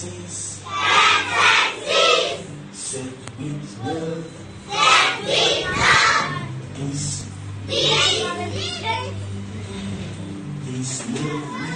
Francis. San Francis. Said with love. Said with love. This. This. This movement.